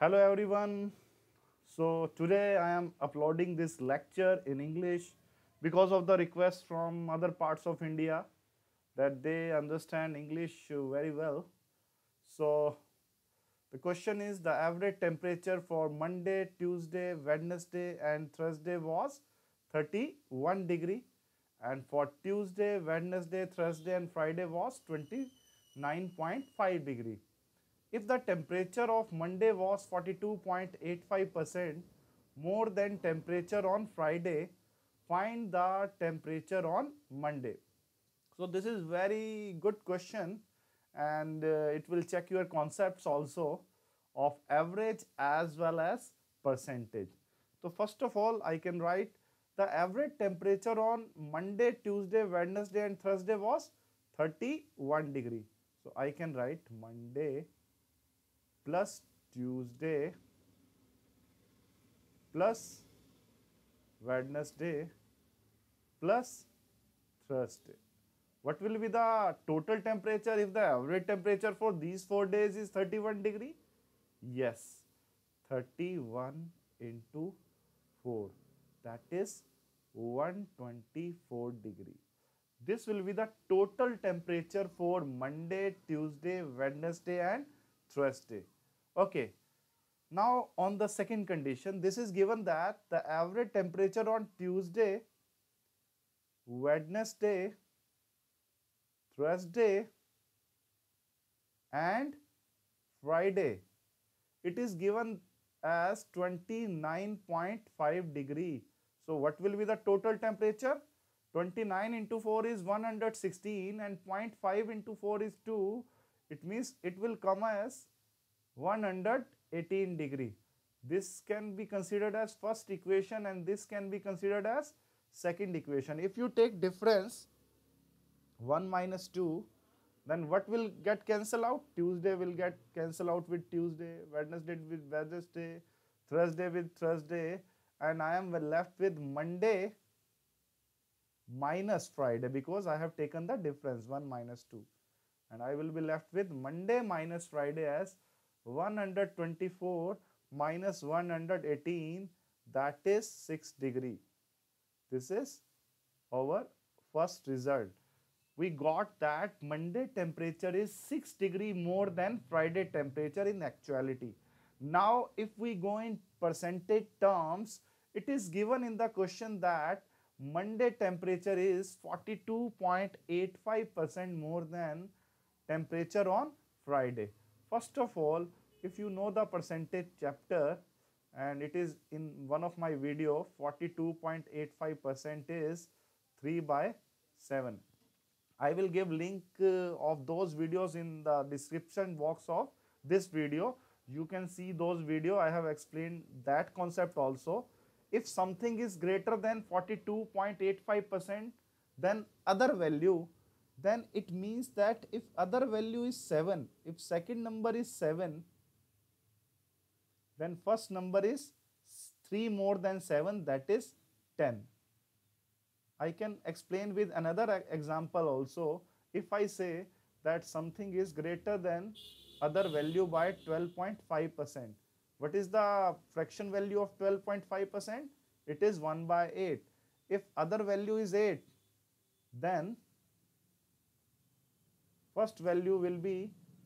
Hello everyone. So today I am uploading this lecture in English because of the request from other parts of India that they understand English very well. So the question is the average temperature for Monday, Tuesday, Wednesday and Thursday was 31 degree and for Tuesday, Wednesday, Thursday and Friday was 29.5 degree. If the temperature of Monday was 42.85% more than temperature on Friday, find the temperature on Monday. So this is very good question and uh, it will check your concepts also of average as well as percentage. So first of all I can write the average temperature on Monday, Tuesday, Wednesday and Thursday was 31 degree. So I can write Monday plus Tuesday plus Wednesday plus Thursday. What will be the total temperature if the average temperature for these 4 days is 31 degree? Yes, 31 into 4 that is 124 degree. This will be the total temperature for Monday, Tuesday, Wednesday and Thursday. Okay. Now on the second condition, this is given that the average temperature on Tuesday, Wednesday, Thursday and Friday. It is given as 29.5 degree. So what will be the total temperature? 29 into 4 is 116 and 0.5 into 4 is 2. It means it will come as 118 degree. This can be considered as first equation and this can be considered as second equation. If you take difference 1 minus 2 then what will get cancel out? Tuesday will get cancel out with Tuesday, Wednesday with Wednesday, Thursday with Thursday and I am left with Monday minus Friday because I have taken the difference 1 minus 2 and I will be left with Monday minus Friday as 124 minus 118 that is 6 degree. This is our first result we got that Monday temperature is 6 degree more than Friday temperature in actuality. Now if we go in percentage terms, it is given in the question that Monday temperature is 42.85% more than temperature on Friday. First of all, if you know the percentage chapter and it is in one of my video 42.85% is 3 by 7 I will give link uh, of those videos in the description box of this video. You can see those video. I have explained that concept also. If something is greater than 42.85% then other value then it means that if other value is 7 if second number is 7 then first number is 3 more than 7 that is 10 I can explain with another example also. If I say that something is greater than other value by 12.5%. What is the fraction value of 12.5%? It is 1 by 8. If other value is 8, then first value will be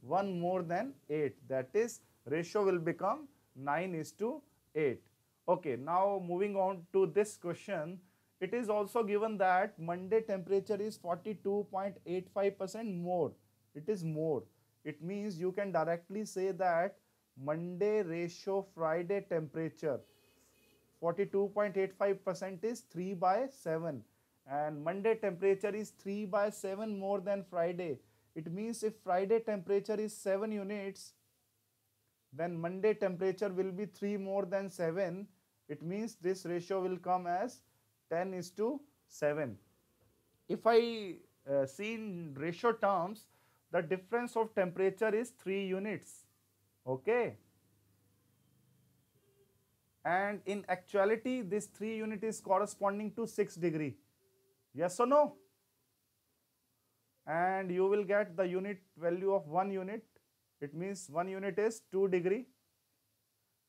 1 more than 8. That is ratio will become 9 is to 8. Okay, now moving on to this question it is also given that Monday temperature is 42.85% more. It is more. It means you can directly say that Monday ratio Friday temperature 42.85% is 3 by 7 and Monday temperature is 3 by 7 more than Friday. It means if Friday temperature is 7 units then Monday temperature will be 3 more than 7. It means this ratio will come as 10 is to 7. If I uh, see in ratio terms, the difference of temperature is 3 units. Okay. And in actuality, this 3 unit is corresponding to 6 degree. Yes or no? And you will get the unit value of 1 unit. It means 1 unit is 2 degree.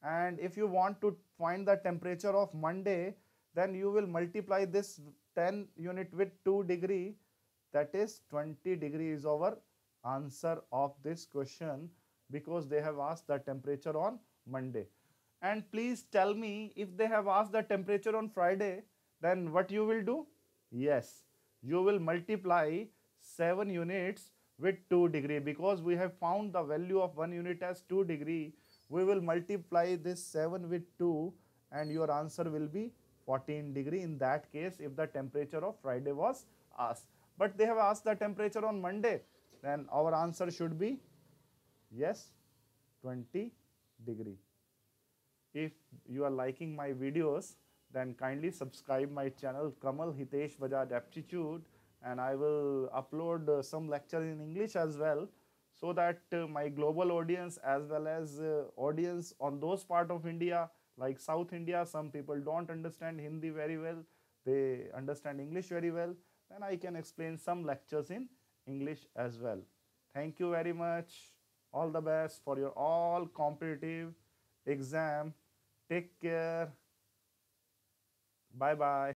and if you want to find the temperature of Monday then you will multiply this 10 unit with 2 degree that is 20 degree is our answer of this question because they have asked the temperature on Monday. And please tell me if they have asked the temperature on Friday, then what you will do? Yes, you will multiply 7 units with 2 degree because we have found the value of 1 unit as 2 degree. We will multiply this 7 with 2 and your answer will be 14 degree in that case if the temperature of Friday was asked. But they have asked the temperature on Monday then our answer should be yes 20 degree. If you are liking my videos then kindly subscribe my channel Kamal Hitesh Bajaj Aptitude and I will upload uh, some lecture in English as well so that uh, my global audience as well as uh, audience on those part of India like South India some people don't understand Hindi very well they understand English very well then I can explain some lectures in English as well. Thank you very much. All the best for your all competitive exam. Take care. Bye bye.